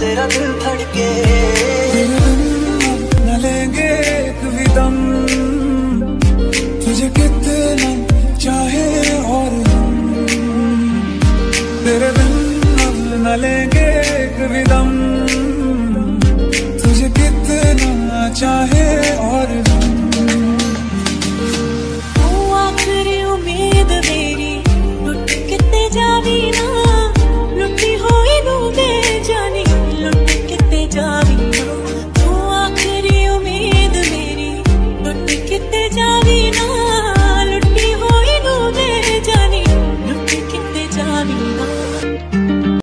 तेरा दिल धड़के। न एक भी दम। तुझे कितना चाहे और तेरे बिन न लेंगे एक तू आखरी उम्मीद मेरी लुट किते ना लुटी होई डूबे जानी लुट ना।